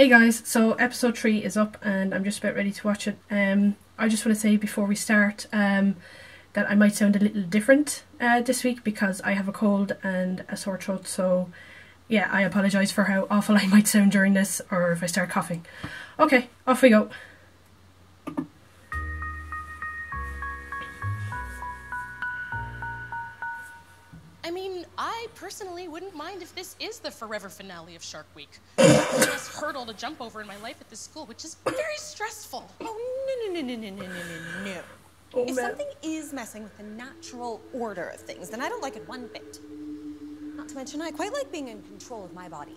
Hey guys, so episode 3 is up and I'm just about ready to watch it. Um, I just want to say before we start um, that I might sound a little different uh, this week because I have a cold and a sore throat, so yeah, I apologise for how awful I might sound during this or if I start coughing. Okay, off we go. I mean, I personally wouldn't mind if this is the forever finale of Shark Week. This hurdle to jump over in my life at this school, which is very stressful. Oh, no, no, no, no, no, no, no, no, no. Oh, if man. something is messing with the natural order of things, then I don't like it one bit. Not to mention, I quite like being in control of my body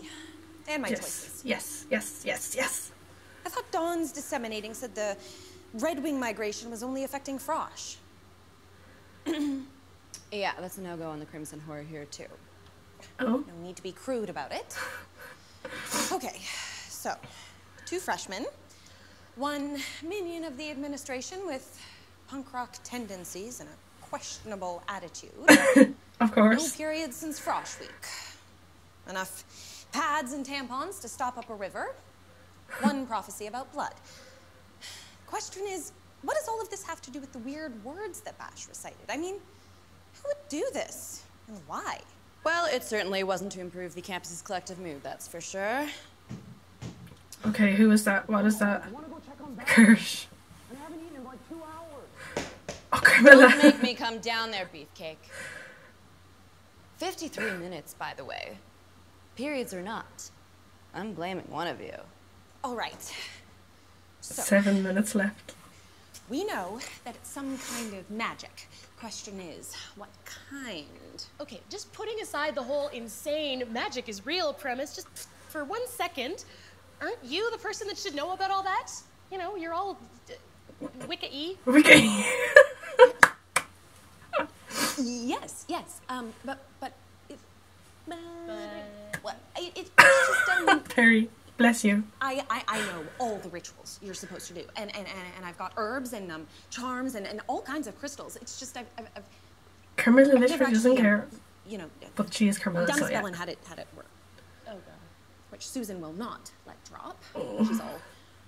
and my Yes, choices. yes, yes, yes, yes. I thought Dawn's disseminating said the red wing migration was only affecting Frosh. Yeah, that's a no-go on the Crimson Horror here too. Oh, No need to be crude about it. Okay, so two freshmen, one minion of the administration with punk rock tendencies and a questionable attitude. of course. No period since Frosh Week. Enough pads and tampons to stop up a river. One prophecy about blood. Question is, what does all of this have to do with the weird words that Bash recited? I mean, who would do this? And why? Well, it certainly wasn't to improve the campus's collective mood, that's for sure. Okay, who is that? What is that? Kirsch. Oh, Don't Carmilla. make me come down there, Beefcake. 53 minutes, by the way. Periods or not. I'm blaming one of you. All right. So, Seven minutes left. We know that it's some kind of magic. Question is, what kind? Okay, just putting aside the whole insane magic is real premise, just for one second, aren't you the person that should know about all that? You know, you're all uh, Wicca-y. Okay. Yes, yes. Um, but but, it, but, well, it, it's just um. Perry, bless you. I, I I know all the rituals you're supposed to do, and and and, and I've got herbs and um charms and, and all kinds of crystals. It's just I've I've, I've Carmilla never literally doesn't care. You know, But she is Carmilla, done a so yeah. had it had it work, Oh, God. which Susan will not let drop. She's all.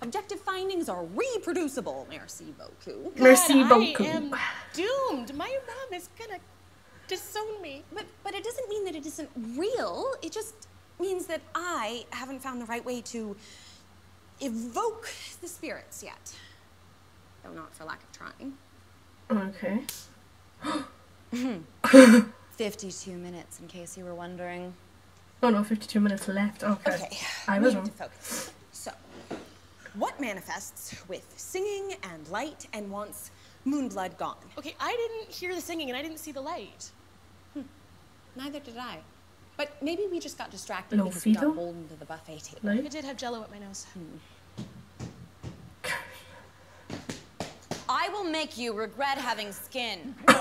Objective findings are reproducible. Merci beaucoup. Merci God, beaucoup. I am doomed. My mom is gonna disown me. But but it doesn't mean that it isn't real. It just means that I haven't found the right way to evoke the spirits yet. Though not for lack of trying. Okay. 52 minutes, in case you were wondering. Oh no, 52 minutes left. Oh, okay. Okay. I we was need wrong. to focus. So, what manifests with singing and light and wants moonblood gone? Okay, I didn't hear the singing and I didn't see the light. Hmm. Neither did I. But maybe we just got distracted No because we got bolden to the buffet table. I did have jello at my nose. Hmm. I will make you regret having skin. A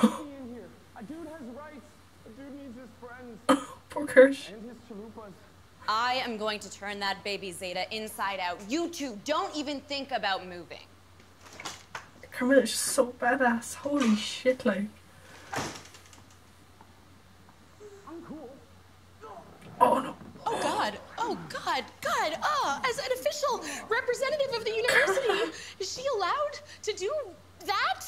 dude has rights. A dude needs his friends Poor Kirsch. and his chalupas. I am going to turn that baby Zeta inside out. You two don't even think about moving. Carmilla's just so badass. Holy shit, like. I'm cool. Oh no. Oh God! Oh God! God! Oh, as an official representative of the university, is she allowed to do that?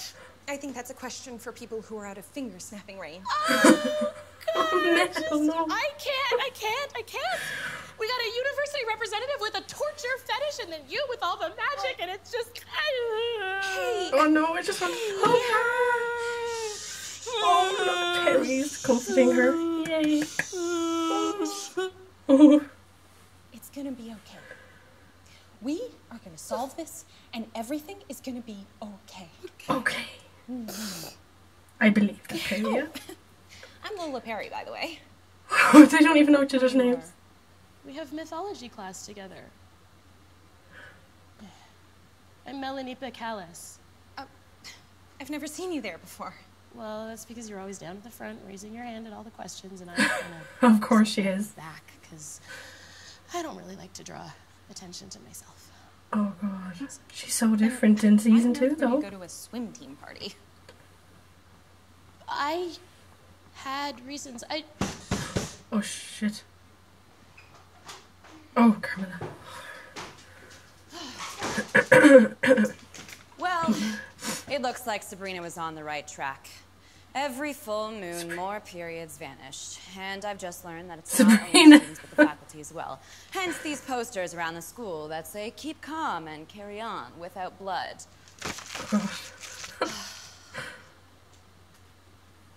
I think that's a question for people who are out of finger snapping range. Oh, God, Oh, no, just- no. I can't! I can't! I can't! We got a university representative with a torture fetish, and then you with all the magic, and it's just. Hey, Oh no, I just want to hug her. Oh look, Perry's comforting her. Yay. Oh. It's gonna be okay. We are gonna solve this, and everything is gonna be okay. Okay. I believe that, Perry. Yeah. I'm Lola Perry, by the way. they don't even know each other's names. We have mythology class together. I'm Melaniphy Callis. Uh, I've never seen you there before. Well, that's because you're always down at the front, raising your hand at all the questions, and I'm kind Of of course she is. of back because I don't really like to draw attention to myself. Oh god. She's so different in season two earth would you though. go to a swim team party. I had reasons. I Oh shit. Oh, Carmilla. Well, it looks like Sabrina was on the right track. Every full moon, more periods vanished. And I've just learned that it's not only Sabrina. students, but the faculty as well. Hence these posters around the school that say, keep calm and carry on without blood.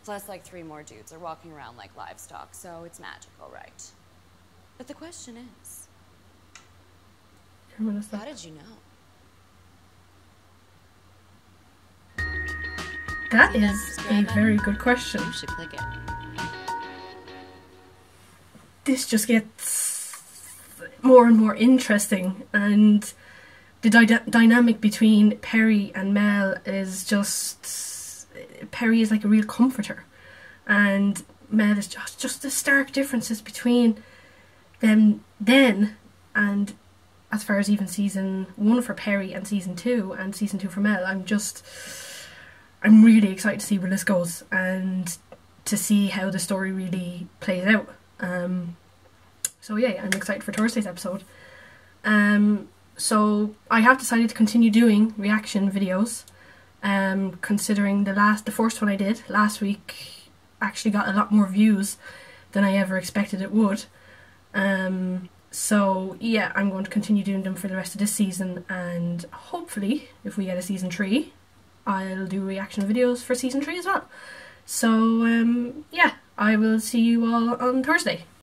Plus, like three more dudes are walking around like livestock, so it's magical, right? But the question is, how did you know? That is a very good question. You should click it. This just gets more and more interesting, and the dy- dynamic between Perry and Mel is just Perry is like a real comforter, and Mel is just just the stark differences between them then and as far as even season one for Perry and season two and season two for Mel. I'm just I'm really excited to see where this goes and to see how the story really plays out. Um, so yeah, I'm excited for Thursday's episode. Um, so I have decided to continue doing reaction videos. Um, considering the last, the first one I did last week actually got a lot more views than I ever expected it would. Um, so yeah, I'm going to continue doing them for the rest of this season, and hopefully, if we get a season three, I'll do reaction videos for season three as well. So um, yeah, I will see you all on Thursday.